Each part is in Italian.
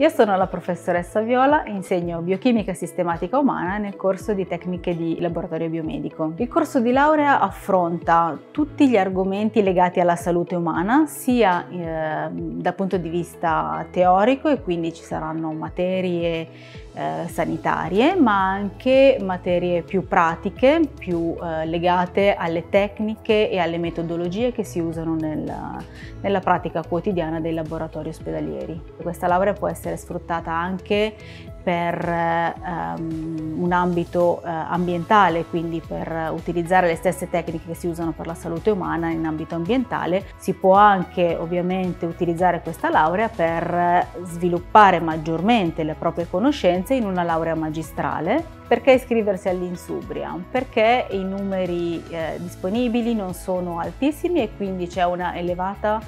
Io sono la professoressa Viola e insegno biochimica sistematica umana nel corso di tecniche di laboratorio biomedico. Il corso di laurea affronta tutti gli argomenti legati alla salute umana, sia eh, dal punto di vista teorico e quindi ci saranno materie eh, sanitarie, ma anche materie più pratiche, più eh, legate alle tecniche e alle metodologie che si usano nella, nella pratica quotidiana dei laboratori ospedalieri. Questa laurea può essere essere sfruttata anche per um, un ambito uh, ambientale, quindi per utilizzare le stesse tecniche che si usano per la salute umana in ambito ambientale. Si può anche ovviamente utilizzare questa laurea per sviluppare maggiormente le proprie conoscenze in una laurea magistrale. Perché iscriversi all'Insubria? Perché i numeri eh, disponibili non sono altissimi e quindi c'è una elevata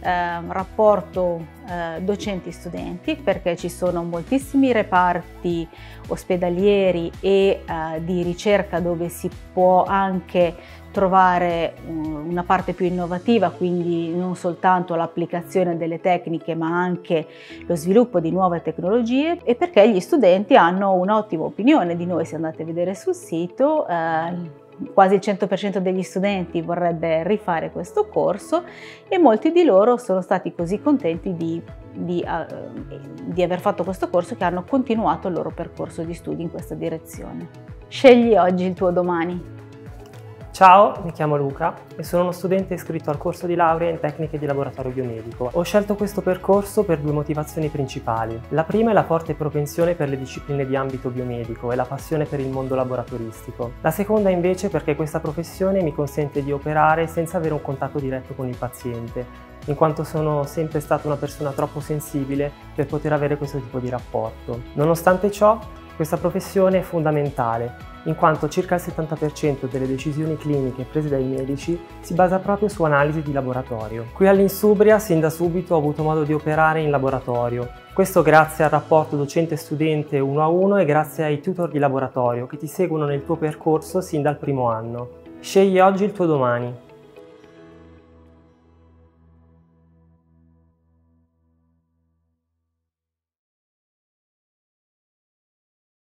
eh, rapporto eh, docenti-studenti perché ci sono moltissimi reparti ospedalieri e eh, di ricerca dove si può anche trovare una parte più innovativa, quindi non soltanto l'applicazione delle tecniche ma anche lo sviluppo di nuove tecnologie e perché gli studenti hanno un'ottima opinione di noi, se andate a vedere sul sito eh, quasi il 100% degli studenti vorrebbe rifare questo corso e molti di loro sono stati così contenti di, di, uh, di aver fatto questo corso che hanno continuato il loro percorso di studi in questa direzione. Scegli oggi il tuo domani. Ciao, mi chiamo Luca e sono uno studente iscritto al corso di laurea in tecniche di laboratorio biomedico. Ho scelto questo percorso per due motivazioni principali. La prima è la forte propensione per le discipline di ambito biomedico e la passione per il mondo laboratoristico. La seconda invece perché questa professione mi consente di operare senza avere un contatto diretto con il paziente, in quanto sono sempre stata una persona troppo sensibile per poter avere questo tipo di rapporto. Nonostante ciò, questa professione è fondamentale in quanto circa il 70% delle decisioni cliniche prese dai medici si basa proprio su analisi di laboratorio. Qui all'Insubria sin da subito ho avuto modo di operare in laboratorio, questo grazie al rapporto docente-studente uno a uno e grazie ai tutor di laboratorio che ti seguono nel tuo percorso sin dal primo anno. Scegli oggi il tuo domani.